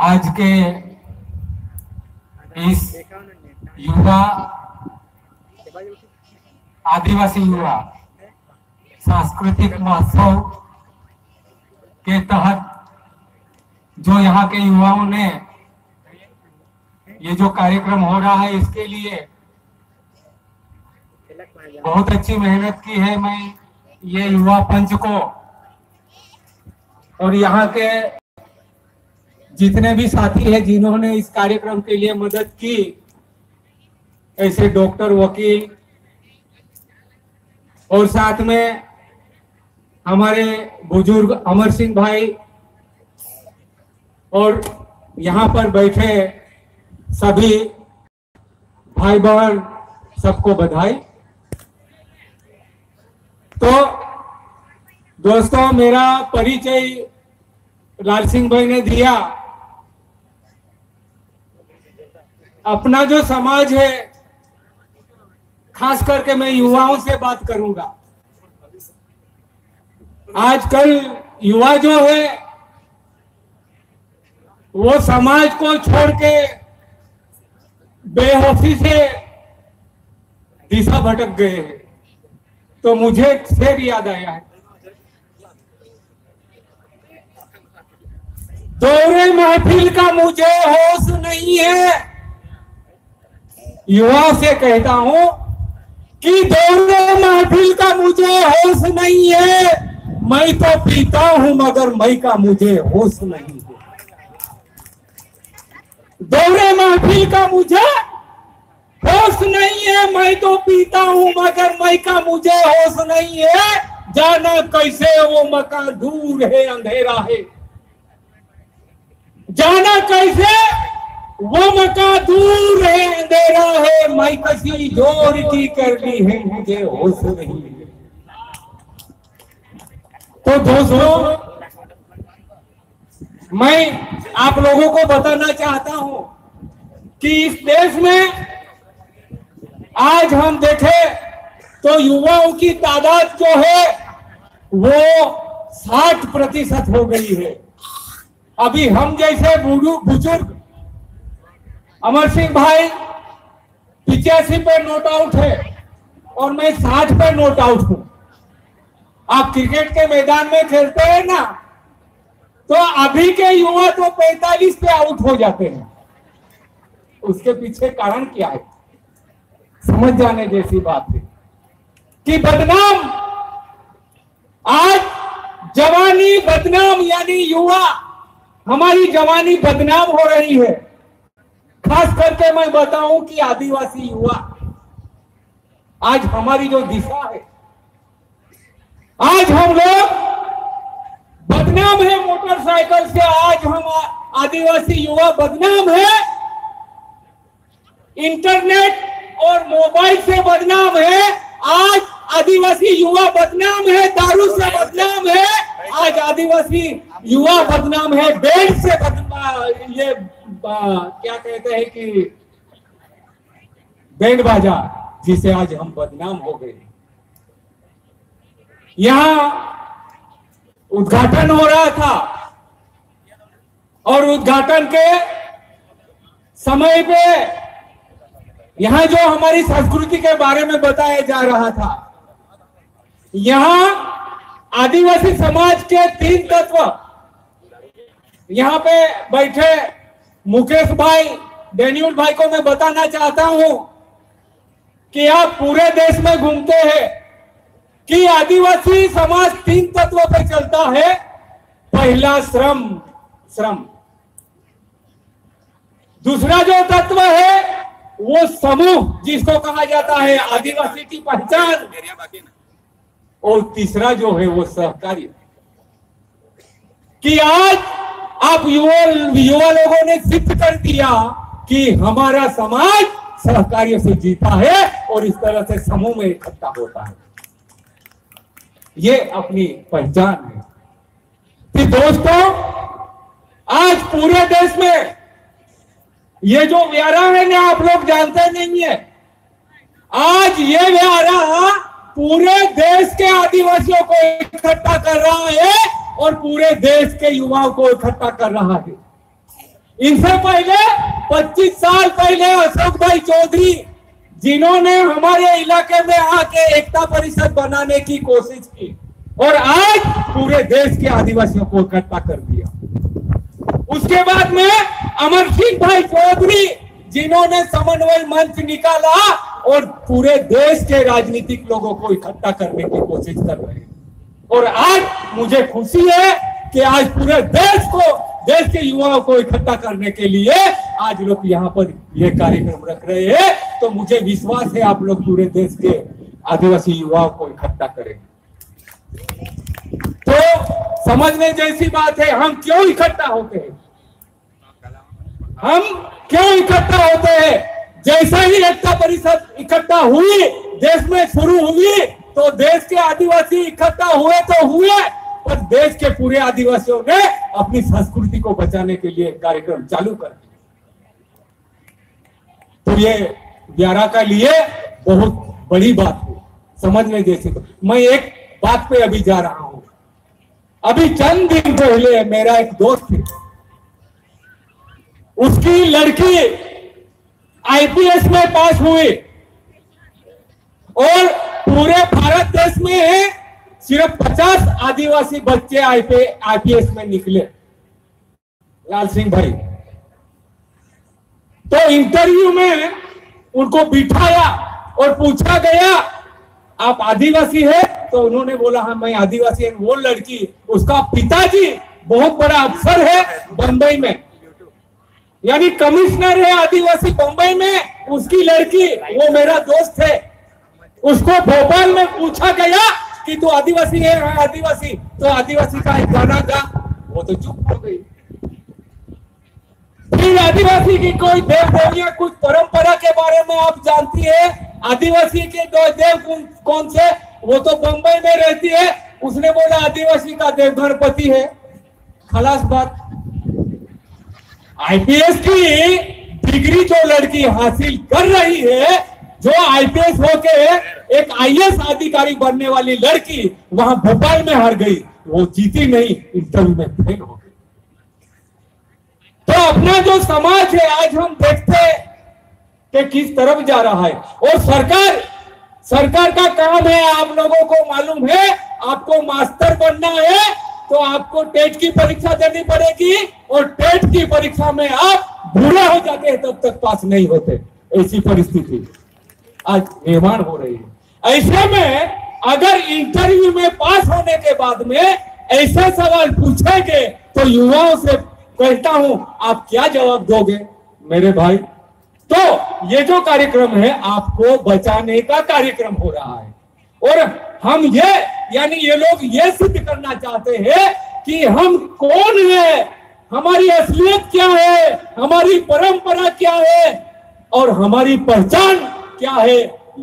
आज के इस युवा आदिवासी युवा सांस्कृतिक महोत्सव के तहत जो यहाँ के युवाओं ने ये जो कार्यक्रम हो रहा है, इसके लिए बहुत अच्छी मेहनत की है। मैं ये युवा पंच को और यहाँ के जितने भी साथी हैं जिन्होंने इस कार्यक्रम के लिए मदद की, ऐसे डॉक्टर, वकील और साथ में हमारे बुज़ुर्ग अमर सिंह भाई और यहाँ पर बैठे सभी भाई बहन सबको बधाई। तो दोस्तों, मेरा परिचय लाल सिंह भाई ने दिया। अपना जो समाज है, खास करके मैं युवाओं से बात करूँगा। आजकल युवा जो है, वो समाज को छोड़ के बेहोशी से दिशा भटक गए हैं। तो मुझे शेर याद आया है। दौरे महफिल का मुझे होश नहीं है। युवाओं से कहता हूँ कि दौरे महफिल का मुझे होश नहीं है। मैं तो पीता हूँ, मगर मई का मुझे होश नहीं है। दौरे महफिल का मुझे होश नहीं है। मैं तो पीता हूँ, मगर मई का मुझे होश नहीं है। जाना कैसे वो मकान, दूर है, अंधेरा है। जाना कैसे वो मका दूर है, अंधेरा है मैं कसी ज़ोर की करनी है, मुझे होश नहीं। तो दोस्तों, मैं आप लोगों को बताना चाहता हूँ कि इस देश में आज हम देखें तो युवाओं की तादाद जो है, वो 60 प्रतिशत हो गई है। अभी हम जैसे बुज़ुर्ग अमर सिंह भाई पिचासी पे नोट आउट है और मैं 60 पे नोट आउट हूँ। आप क्रिकेट के मैदान में खेलते हैं ना तो अभी के युवा तो 45 पे आउट हो जाते हैं। उसके पीछे कारण क्या है? समझ जाने जैसी बात है कि बदनाम, आज जवानी बदनाम यानी युवा, हमारी जवानी बदनाम हो रही है। खास करके मैं बताऊँ कि आदिवासी युवा, आज हमारी जो दिशा है, आज हम लोग बदनाम है मोटरसाइकिल से, आज हम आदिवासी युवा बदनाम है। इंटरनेट और मोबाइल से बदनाम है। आज आदिवासी युवा बदनाम है, दारू से बदनाम है। आज आदिवासी युवा बदनाम है बैंड से बदनाम, ये क्या कहते हैं कि बैंड बाजा, जिसे आज हम बदनाम हो गए यहाँ उद्घाटन हो रहा था और उद्घाटन के समय पे यहाँ जो हमारी संस्कृति के बारे में बताया जा रहा था, यहाँ आदिवासी समाज के तीन तत्व यहाँ पे बैठे मुकेश भाई, डेन्यूल भाई को मैं बताना चाहता हूँ कि आप पूरे देश में घूमते हैं कि आदिवासी समाज तीन तत्वों पर चलता है। पहला श्रम श्रम। दूसरा जो तत्व है, वो समूह, जिसको कहा जाता है आदिवासी की पहचान। और तीसरा जो है, वो सहकारी। कि आज आप युवा युवा लोगों ने सिद्ध कर दिया कि हमारा समाज सहकार्य से जीता है और इस तरह से समूह में इकट्ठा होता है। ये अपनी पहचान है। कि दोस्तों, आज पूरे देश में ये जो व्यारा है ना, आप लोग जानते नहीं है। आज ये व्यारा पूरे देश के आदिवासियों को इकट्ठा कर रहा है और पूरे देश के युवाओं को इकट्ठा कर रहा है। इनसे पहले 25 साल पहले अशोक भाई चौधरी, जिन्होंने हमारे इलाके में आके एकता परिषद बनाने की कोशिश की, और आज पूरे देश के आदिवासियों को इकट्ठा कर दिया। उसके बाद में अमर सिंह भाई चौधरी, जिन्होंने समन्वय मंच निकाला और पूरे देश के राजनीतिक लोगों को इकट्ठा करने की कोशिश कर रहे हैं। और आज मुझे खुशी है कि आज पूरे देश को, देश के युवाओं को इकट्ठा करने के लिए आज लोग यहाँ पर ये कार्यक्रम रख रहे हैं। तो मुझे विश्वास है आप लोग पूरे देश के आदिवासी युवाओं को इकट्ठा करेंगे। तो समझने जैसी बात है, हम क्यों इकट्ठा होते हैं? हम क्यों इकट्ठा होते हैं? जैसे ही एकता परिषद इकट्ठा हुई, देश में शुरू हुई तो देश के आदिवासी इकट्ठा हुए तो हुए, पर देश के पूरे आदिवासियों ने अपनी संस्कृति को बचाने के लिए कार्यक्रम चालू कर दिया। तो ये ग्यारह का लिए बहुत बड़ी बात है समझने जैसी तो मैं एक बात पे अभी जा रहा हूँ। अभी चंद दिन पहले मेरा एक दोस्त है उसकी लड़की आईपीएस में पास हुई और पूरे भारत देश में है सिर्फ़ 50 आदिवासी बच्चे आईपीएस में निकले। लाल सिंह भाई। तो इंटरव्यू में उनको बिठाया और पूछा गया, आप आदिवासी है? तो उन्होंने बोला हाँ मैं आदिवासी है। वो लड़की, उसका पिताजी बहुत बड़ा अफसर है बंबई में। यानी कमिश्नर है आदिवासी बंबई में, उसकी लड़की, वो मेरा दोस्त है। उसको भोपाल में पूछा गया कि तू आदिवासी है आदिवासी। तो आदिवासी का एक गाना गा, वो तो चुप हो गई। फिर आदिवासी की कोई देव देवियाँ कुछ परंपरा के बारे में आप जानती है? आदिवासी के दो देव कौन से? वो तो बंबई में रहती है। उसने बोला, आदिवासी का देव गणपति है। खलास बात। आईपीएस की डिग्री जो लड़की हासिल कर रही है जो आईपीएस होके एक आईएएस अधिकारी बनने वाली लड़की वहाँ भोपाल में हार गई, वो जीती नहीं, इंटरव्यू में फेल हो गई। तो अपना जो समाज है, आज हम देखते कि किस तरफ़ जा रहा है। और सरकार सरकार का काम है, आप लोगों को मालूम है, आपको मास्टर बनना है तो आपको टेट की परीक्षा देनी पड़ेगी, और टेट की परीक्षा में आप बूढ़े हो जाते हैं, तब तक पास नहीं होते। ऐसी परिस्थिति। आज निर्माण हो रही है। ऐसे में अगर इंटरव्यू में पास होने के बाद में ऐसे सवाल पूछेंगे तो युवाओं से कहता हूँ, आप क्या जवाब दोगे? मेरे भाई तो ये जो कार्यक्रम है, आपको बचाने का कार्यक्रम हो रहा है। और हम ये, यानी ये लोग ये सिद्ध करना चाहते हैं कि हम कौन है? हमारी असलियत क्या है? हमारी परंपरा क्या है? और हमारी पहचान क्या है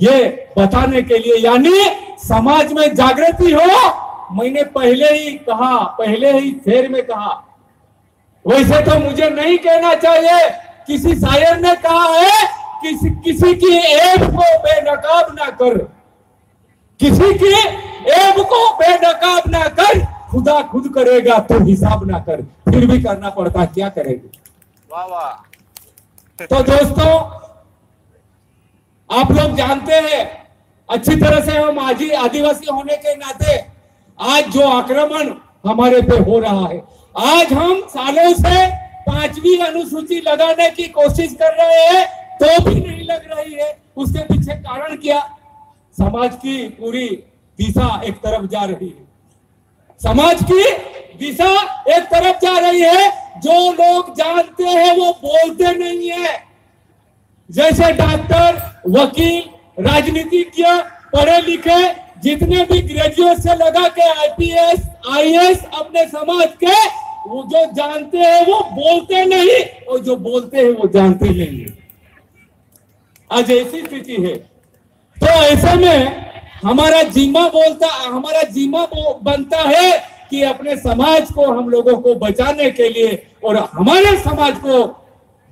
ये बताने के लिए? यानी समाज में जागृति हो मैंने पहले ही कहा पहले ही शेर में कहा। वैसे तो मुझे नहीं कहना चाहिए किसी शायर ने कहा है किसी किसी की ऐब को बेनकाब ना कर। किसी की ऐब को बेनकाब ना कर खुदा खुद करेगा तो हिसाब ना कर। फिर भी करना पड़ता क्या करेगी? वाह वाह। तो दोस्तों आप लोग जानते हैं, अच्छी तरह से हम आज आदिवासी होने के नाते आज जो आक्रमण हमारे पे हो रहा है, आज हम सालों से पांचवी अनुसूची लगाने की कोशिश कर रहे हैं तो भी नहीं लग रही है। उसके पीछे कारण क्या? समाज की पूरी दिशा एक तरफ़ जा रही है। समाज की दिशा एक तरफ़ जा रही है, जो लोग जानते हैं वो बोलते नहीं है। जैसे डॉक्टर, वकील राजनीतिज्ञ पढ़े लिखे, जितने भी ग्रेजुएट से लगा के आईपीएस आईएएस अपने समाज के, वो जो जानते हैं वो बोलते नहीं, और जो बोलते हैं वो जानते नहीं आज ऐसी स्थिति है। तो ऐसे में हमारा जीमा बोलता, हमारा जीमा बनता है कि अपने समाज को हम लोगों को बचाने के लिए और हमारे समाज को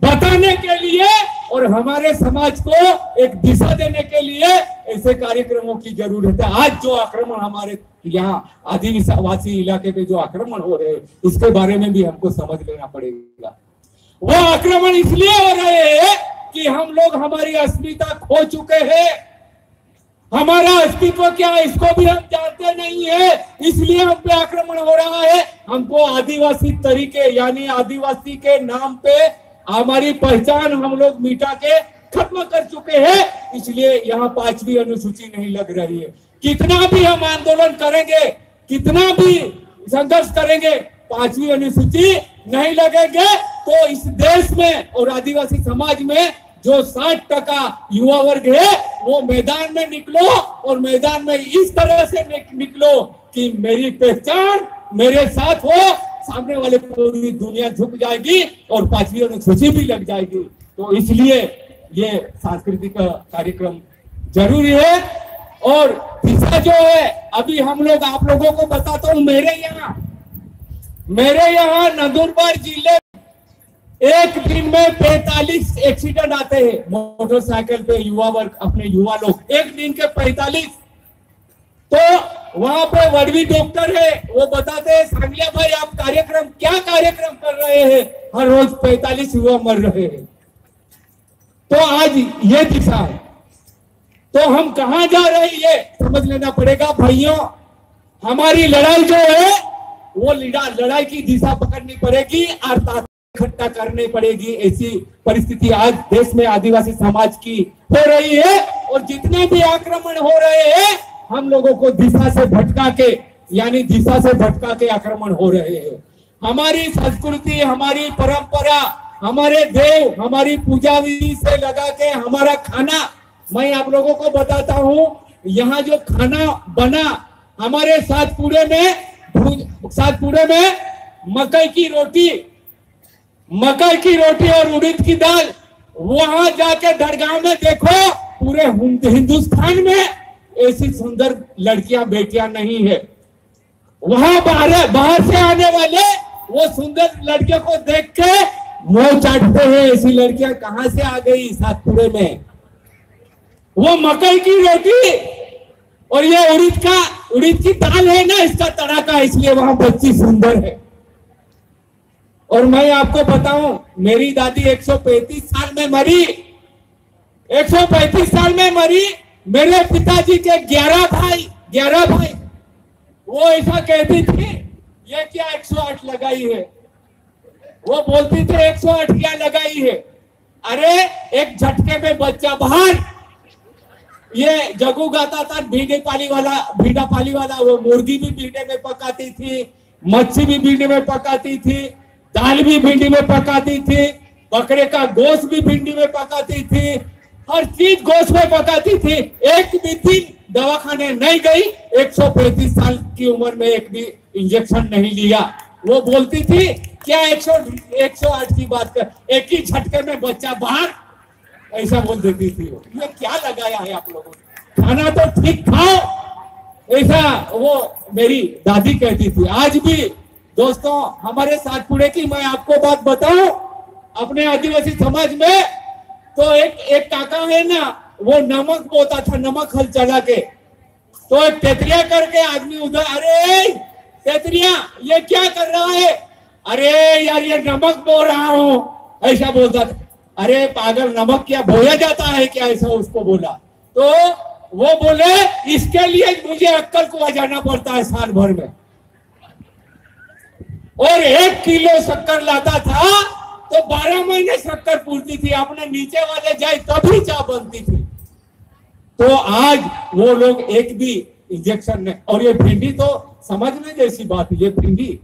बताने के लिए और हमारे समाज को एक दिशा देने के लिए ऐसे कार्यक्रमों की ज़रूरत है। आज जो आक्रमण हमारे यहाँ आदिवासी इलाके पे जो आक्रमण हो रहे इसके बारे में भी हमको समझ लेना पड़ेगा। वो आक्रमण इसलिए हो रहे हैं कि हम लोग हमारी अस्मिता खो चुके हैं। हमारा अस्तित्व क्या है, इसको भी हम जानते नहीं है। इसलिए हम पे आक्रमण हो रहा है। हमको आदिवासी तरीके, यानी आदिवासी के नाम पे हमारी पहचान हम लोग मिटा के खत्म कर चुके हैं, इसलिए यहाँ पांचवी अनुसूची नहीं लग रही है। कितना भी हम आंदोलन करेंगे, कितना भी संघर्ष करेंगे, पांचवी अनुसूची नहीं लगेंगे तो इस देश में और आदिवासी समाज में जो 60 टका युवा वर्ग है, वो मैदान में निकलो और मैदान में इस तरह से निकलो कि मेरी पहचान मेरे साथ हो सामने वाले पूरी दुनिया झुक जाएगी और पांचवी अनुसूची भी लग जाएगी। तो इसलिए ये सांस्कृतिक कार्यक्रम ज़रूरी है। और तीसरा जो है, अभी हम लोग आप लोगों को बताता हूँ, मेरे यहाँ मेरे यहाँ नंदुरबार ज़िले एक दिन में पैतालीस एक्सीडेंट आते हैं। मोटरसाइकिल पे युवा वर्ग, अपने युवा लोग, एक दिन के पैतालीस। तो वहाँ पे वडवी डॉक्टर है, वो बताते हैं सांगलिया भाई, आप कार्यक्रम, क्या कार्यक्रम कर रहे हैं? हर रोज पैतालीस युवा मर रहे हैं। तो आज ये दिशा है। तो हम कहा जा रहे हैं, ये समझ लेना पड़ेगा। भाइयों, हमारी लड़ाई जो है, वो लड़ाई की दिशा पकड़नी पड़ेगी, अर्थात इकट्ठा करनी पड़ेगी। ऐसी परिस्थिति आज देश में आदिवासी समाज की हो रही है, और जितने भी आक्रमण हो रहे हैं हम लोगों को दिशा से भटका के, यानी दिशा से भटका के आक्रमण हो रहे हैं। हमारी संस्कृति, हमारी परंपरा, हमारे देव, हमारी पूजा विधि से लगा के हमारा खाना, मैं आप लोगों को बताता हूँ, यहाँ जो खाना बना, हमारे सातपुरे में सातपुरे में मकई की रोटी, मकई की रोटी और उड़द की दाल, वहाँ जाके दरगाह में देखो, पूरे हिंदुस्तान में ऐसी सुंदर लड़कियाँ बेटियाँ नहीं है। वहाँ बाहर बाहर से आने वाले वो सुंदर लड़कियों को देख के मुँह चाटते हैं, ऐसी लड़कियाँ कहाँ से आ गई सातपुरे में? वो मकई की रोटी और ये उड़द का, उड़द की दाल है ना, इसका तड़ाका, इसलिए वहाँ बच्ची सुंदर है। और मैं आपको बताऊँ, मेरी दादी 135 साल में मरी 135 साल में मरी मेरे पिताजी के 11 भाई 11 भाई, वो ऐसा कहती थी, ये क्या 108 लगाई है? वो बोलती थी 108 क्या लगाई है? अरे, एक झटके में बच्चा बाहर। ये जगू गाता था, भीड़े पाली वाला, भीड़ा पाली वाला, वो मुर्गी भी भीड़े में पकाती थी, मच्छी भी भिंडी में पकाती थी, दाल भी भिंडी में पकाती थी, बकरे का गोश्त भी भिंडी में पकाती थी हर चीज़ गोश्त में पकाती थी। एक भी दिन दवाखाने नहीं गई। 135 साल की उम्र में एक भी इंजेक्शन नहीं लिया। वो बोलती थी, क्या 100 108 की बात कर, एक ही झटके में बच्चा बाहर? ऐसा बोल देती थी ये क्या लगाया है आप लोगों ने? खाना तो ठीक खाओ। ऐसा वो मेरी दादी कहती थी, आज भी दोस्तों, हमारे साथ सातपुड़े की मैं आपको बात बताऊँ? अपने आदिवासी समाज में तो एक एक काका है ना, वो नमक बोता था, नमक हल चला के। तो एक तेतरिया करके आदमी उधर, अरे, तेतरिया, ये क्या कर रहा है? अरे, यार, ये नमक बो रहा हूँ। ऐसा बोलता था। अरे, पागल, नमक क्या बोया जाता है क्या? ऐसा उसको बोला। तो वो बोले, इसके लिए मुझे अक्कल को आ जाना पड़ता है साल भर में। और एक किलो शक्कर लाता था तो बारह महीने शक्कर पूर्ति थी अपने नीचे वाले जाए तभी चाह बनती थी। तो आज वो लोग एक भी इंजेक्शन नहीं, और ये भिंडी तो समझने जैसी बात ये भिंडी।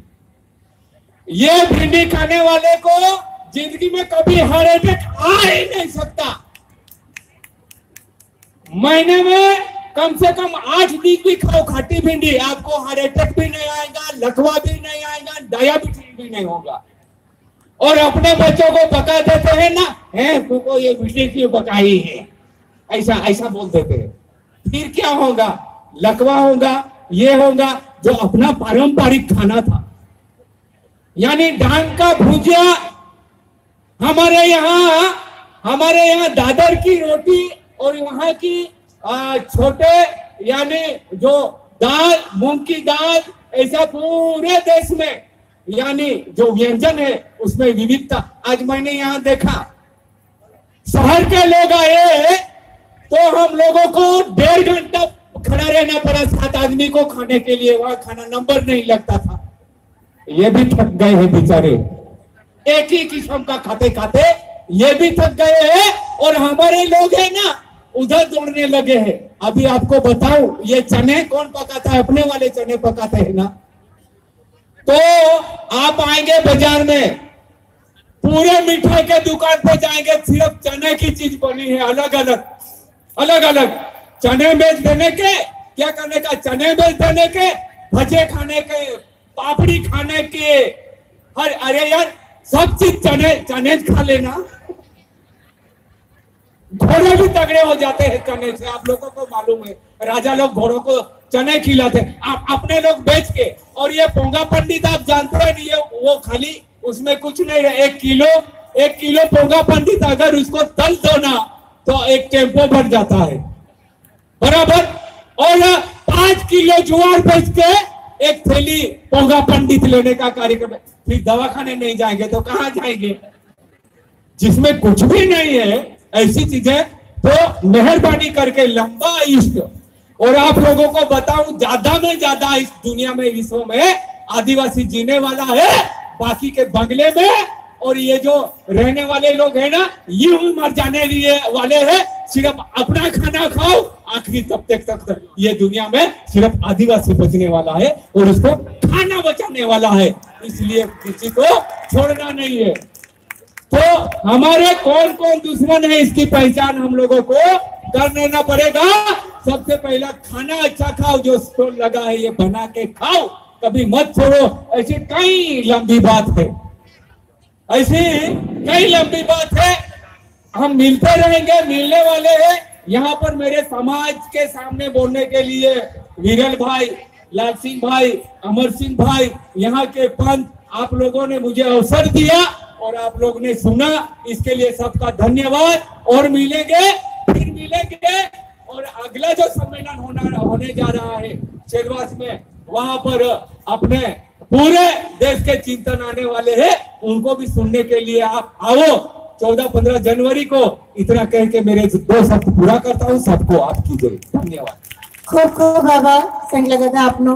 ये भिंडी खाने वाले को ज़िंदगी में कभी हार्ट अटैक आ ही नहीं सकता। महीने में कम से कम आठ दिन भी खाओ खट्टी भिंडी, आपको हार्ट अटैक भी नहीं आएगा, लकवा भी नहीं आएगा, डायबिटीज़ भी नहीं होगा। और अपने बच्चों को पका देते हैं ना, है, तुमको ये क्यों पकाई है? ऐसा ऐसा बोल देते हैं। फिर क्या होगा? लकवा होगा, ये होगा, जो अपना पारंपरिक खाना था। यानी डांग का भुजिया, हमारे यहाँ हमारे यहाँ दादर की रोटी और वहाँ की छोटे, यानी जो दाल, मूंग की दाल, ऐसा पूरे देश में यानी जो व्यंजन है, उसमें विविधता। आज मैंने यहाँ देखा, शहर के लोग आए तो हम लोगों को डेढ़ घंटा खड़ा रहना पड़ा। सात आदमी को खाने के लिए, वहाँ खाना नंबर नहीं लगता था। ये भी थक गए हैं बेचारे। एक ही किस्म का खाते खाते ये भी थक गए हैं, और हमारे लोग हैं ना, उधर दौड़ने लगे हैं। अभी आपको बताऊँ, ये चने कौन पकाता है? अपने वाले चने पकाते हैं ना। तो आप आएँगे बाज़ार में। पूरे मिठाई के दुकान पर जाएँगे, सिर्फ़ चने की चीज़ बनी है अलग अलग अलग अलग चने बेच देने के, क्या करने का? चने बेच देने के, भजे खाने के, पापड़ी खाने के। हर, अरे यार, सब चीज़ चने चने खा लेना। घोड़े भी तगड़े हो जाते हैं चने से, आप लोगों को मालूम है। राजा लोग घोड़ों को चने खिलाते आप अपने लोग बेच के, और ये पोंगा पंडित आप जानते हैं नहीं वो खाली, उसमें कुछ नहीं है, एक किलो एक किलो पोंगा पंडित अगर उसको तल दो ना तो एक टेंपो भर जाता है। बराबर? और पाँच किलो जुआर बेच के एक थैली पोंगा पंडित लेने का कार्यक्रम है। फिर दवाखाने नहीं जाएँगे तो कहाँ जाएँगे? जिसमें कुछ भी नहीं है ऐसी चीज़ें तो मेहरबानी करके लंबा आयुष्य और आप लोगों को बताऊँ, ज़्यादा में ज़्यादा इस दुनिया में, विश्व में आदिवासी जीने वाला है, बाकी के बंगले में, और ये जो रहने वाले लोग हैं ना, ये मर जाने लिए वाले हैं। सिर्फ़ अपना खाना खाओ, आखिरी तब तक तक ये दुनिया में सिर्फ़ आदिवासी बचने वाला है, और उसको खाना बचाने वाला है। इसलिए किसी को छोड़ना नहीं है। तो हमारे कौन कौन दुश्मन है इसकी पहचान हम लोगों को कर लेना पड़ेगा। सबसे पहला खाना अच्छा खाओ, जो स्टोर लगा है ये बना के खाओ। कभी मत छोड़ो, ऐसी कई लंबी बात है। ऐसी कई लंबी बात है। हम मिलते रहेंगे, मिलने वाले हैं। यहाँ पर मेरे समाज के सामने बोलने के लिए विरल भाई, लाल सिंह भाई, अमर सिंह भाई, यहाँ के पंत, आप लोगों ने मुझे अवसर दिया। और आप लोग ने सुना, इसके लिए सबका धन्यवाद। और मिलेंगे, फिर मिलेंगे। और अगला जो सम्मेलन होना, होने जा रहा है, शेरवास में, वहाँ पर अपने पूरे देश के चिंतन आने वाले हैं। उनको भी सुनने के लिए आप आओ। चौदह, पंद्रह जनवरी को इतना कह के मेरे दो शब्द पूरा करता हूँ। सबको आपकी जय धन्यवाद। खूब खूब बाबा संगला दादा आपनो